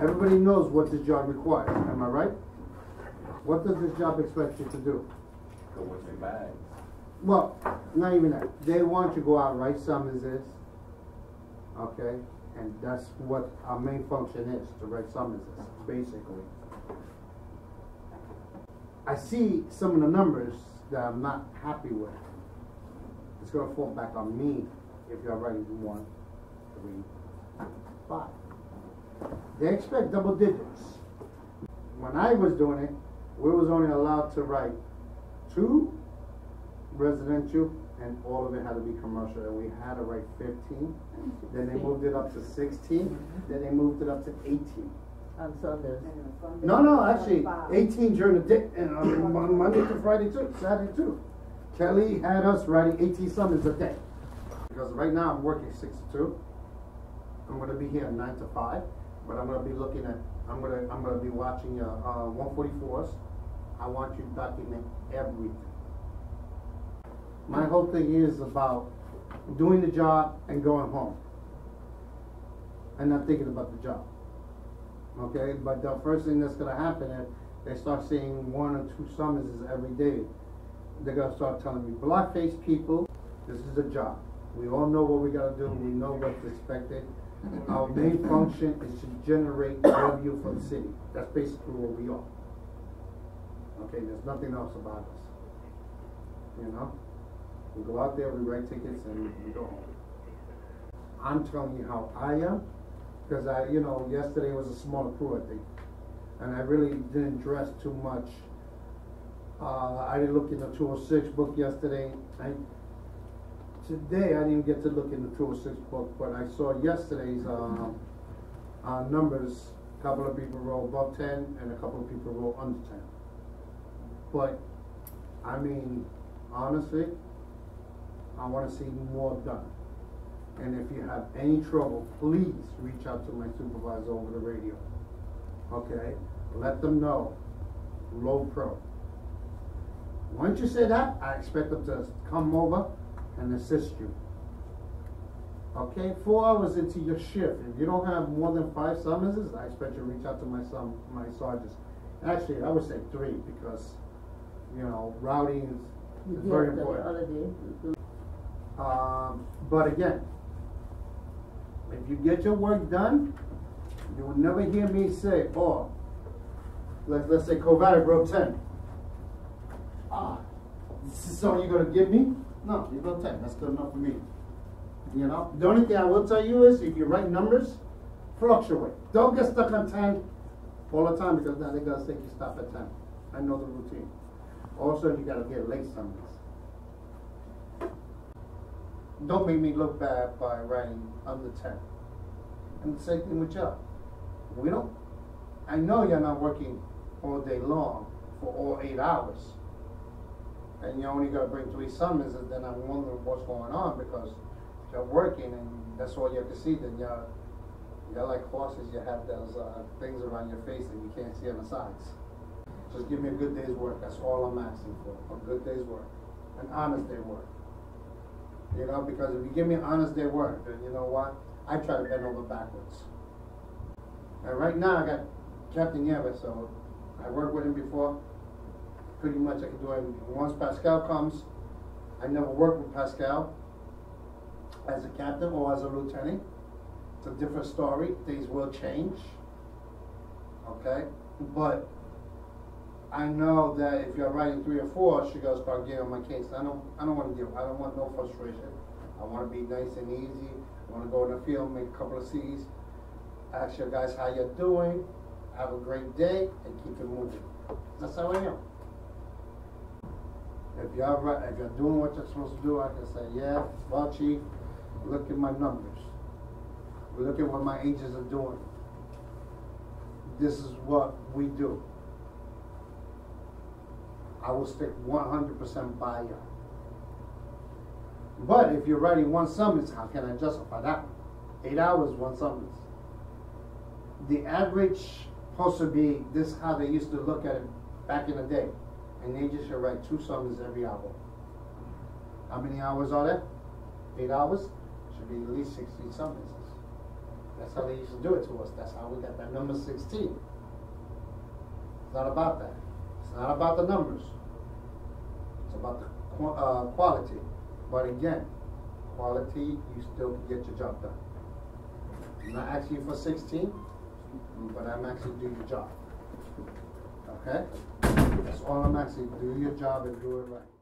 Everybody knows what this job requires, am I right? What does this job expect you to do? Go with your bags. Well, not even that. They want you to go out, write summonses. Okay? And that's what our main function is, to write summonses, basically. I see some of the numbers that I'm not happy with. It's gonna fall back on me if you're writing one, three. They expect double digits. When I was doing it, we was only allowed to write two residential and all of it had to be commercial and we had to write fifteen. Then they moved it up to sixteen, mm-hmm. then they moved it up to eighteen. on Sundays. No, no, actually, eighteen during the day, and uh, on Monday to Friday too, Saturday too. Kelly had us writing eighteen summons a day. Because right now I'm working six to two. I'm gonna be here nine to five, but I'm gonna be looking at, I'm gonna, I'm gonna be watching, uh, uh, one forty-fours. I want you to document everything. My whole thing is about doing the job and going home. And not thinking about the job. Okay, but the first thing that's gonna happen is they start seeing one or two summonses every day. They're gonna start telling me, black-faced people, this is a job. We all know what we gotta do, we know what's expected. Our main function is to generate revenue for the city. That's basically what we are. Okay, there's nothing else about us. You know? We go out there, we write tickets, and we go home. I'm telling you how I am, because I, you know, yesterday was a smaller crew, I think. And I really didn't dress too much. Uh, I didn't look in the two oh six book yesterday. I, today, I didn't get to look in the two oh six book, but I saw yesterday's, uh, uh, numbers. A Couple of people wrote above ten, and a couple of people wrote under ten. But, I mean, honestly, I wanna see more done. And if you have any trouble, please reach out to my supervisor over the radio. Okay? Let them know. Low pro. Once you say that, I expect them to come over and assist you. Okay? Four hours into your shift. If you don't have more than five summonses, I expect you to reach out to my sum, my sergeants. Actually, I would say three because, you know, routing is, is very Yeah, the important. other day, the- Um, but again, if you get your work done, you will never hear me say, oh, let's, let's say Covada wrote ten. Ah, this is something you're gonna give me? No, you wrote ten, that's good enough for me. You know, the only thing I will tell you is if you write numbers, fluctuate. Don't get stuck on ten all the time because now they're gonna say you stop at ten. I know the routine. Also, you gotta get late summons don't make me look bad by writing under ten. And the same thing with you. We don't, I know you're not working all day long for all eight hours. And you only gotta bring three summons, and then I'm wondering what's going on because you're working and that's all you have to see, then you're, you're like horses, you have those, uh, things around your face that you can't see on the sides. Just give me a good day's work, that's all I'm asking for, a good day's work, an honest day's work. You know, because if you give me an honest day work, then you know what? I try to bend over backwards. And right now I got Captain Yever, so I worked with him before. Pretty much I can do everything. Once Pascal comes, I never worked with Pascal as a captain or as a lieutenant. It's a different story. Things will change. Okay? But I know that if you're writing three or four, she goes start getting my case. I don't, I don't want to deal. I don't want no frustration. I want to be nice and easy. I want to go in the field, make a couple of C's, ask your guys how you're doing, have a great day, and keep it moving. That's how I am. If you're if you're doing what you're supposed to do, I can say, yeah, well, chief, look at my numbers. Look at what my agents are doing. This is what we do. I will stick one hundred percent by you. But if you're writing one summons, how can I justify that? Eight hours, one summons. The average supposed to be, this is how they used to look at it back in the day. An agent should write two summons every hour. How many hours are there? Eight hours? Should be at least sixty summonses. That's how they used to do it to us. That's how we got that number sixteen. It's not about that. It's not about the numbers. It's about the qu- uh, quality. But again, quality, you still can get your job done. I'm not asking you for sixteen, but I'm asking you to do your job. Okay? That's all I'm asking, do your job and do it right.